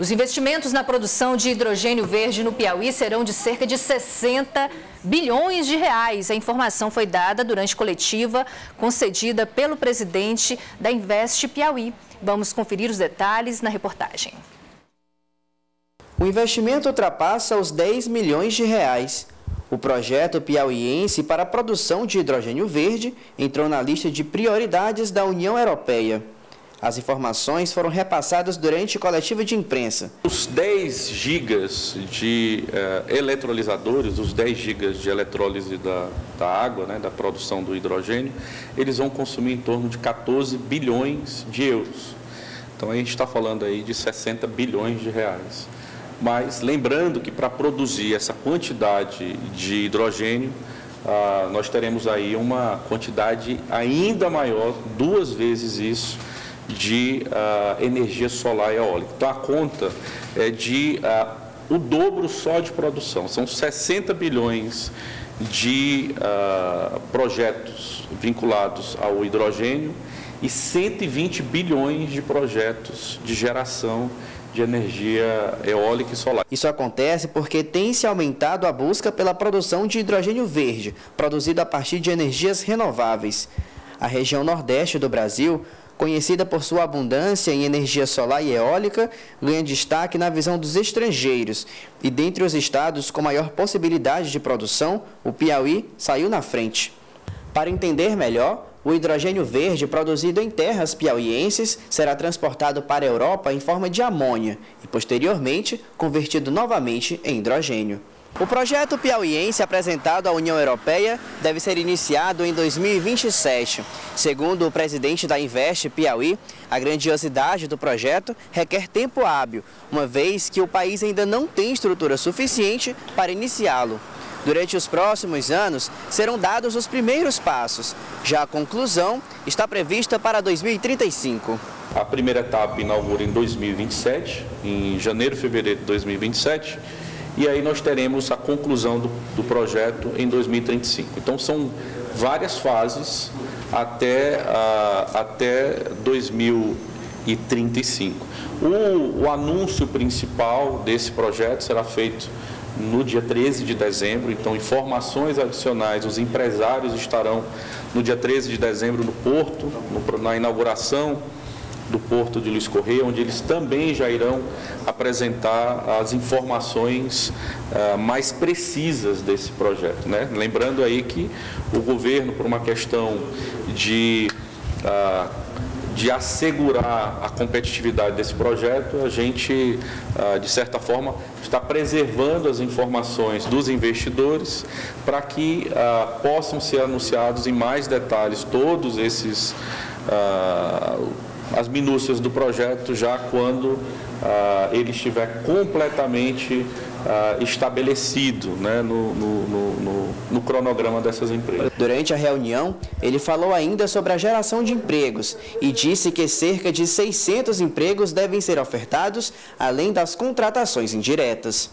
Os investimentos na produção de hidrogênio verde no Piauí serão de cerca de 60 bilhões de reais. A informação foi dada durante coletiva concedida pelo presidente da Invest Piauí. Vamos conferir os detalhes na reportagem. O investimento ultrapassa os 10 milhões de reais. O projeto piauiense para a produção de hidrogênio verde entrou na lista de prioridades da União Europeia. As informações foram repassadas durante coletiva de imprensa. Os 10 gigas de uh, eletrolisadores, os 10 gigas de eletrólise da, da água, né, da produção do hidrogênio, eles vão consumir em torno de 14 bilhões de euros. Então a gente está falando aí de 60 bilhões de reais. Mas lembrando que para produzir essa quantidade de hidrogênio, uh, nós teremos aí uma quantidade ainda maior, duas vezes isso, de uh, energia solar e eólica. Então, a conta é de uh, o dobro só de produção. São 60 bilhões de uh, projetos vinculados ao hidrogênio e 120 bilhões de projetos de geração de energia eólica e solar. Isso acontece porque tem se aumentado a busca pela produção de hidrogênio verde, produzido a partir de energias renováveis. A região nordeste do Brasil conhecida por sua abundância em energia solar e eólica, ganha destaque na visão dos estrangeiros. E dentre os estados com maior possibilidade de produção, o Piauí saiu na frente. Para entender melhor, o hidrogênio verde produzido em terras piauienses será transportado para a Europa em forma de amônia e, posteriormente, convertido novamente em hidrogênio. O projeto piauiense apresentado à União Europeia deve ser iniciado em 2027. Segundo o presidente da Invest Piauí, a grandiosidade do projeto requer tempo hábil, uma vez que o país ainda não tem estrutura suficiente para iniciá-lo. Durante os próximos anos, serão dados os primeiros passos. Já a conclusão está prevista para 2035. A primeira etapa inaugura em 2027, em janeiro, fevereiro de 2027 e aí nós teremos a conclusão do, do projeto em 2035. Então são várias fases até, uh, até 2035. O, o anúncio principal desse projeto será feito no dia 13 de dezembro, então informações adicionais, os empresários estarão no dia 13 de dezembro no Porto, no, na inauguração do Porto de Luiz Correia, onde eles também já irão apresentar as informações uh, mais precisas desse projeto. Né? Lembrando aí que o governo, por uma questão de, uh, de assegurar a competitividade desse projeto, a gente, uh, de certa forma, está preservando as informações dos investidores para que possam ser anunciados em mais detalhes todos esses as minúcias do projeto já quando ah, ele estiver completamente ah, estabelecido né, no, no, no, no, cronograma dessas empresas. Durante a reunião, ele falou ainda sobre a geração de empregos e disse que cerca de 600 empregos devem ser ofertados, além das contratações indiretas.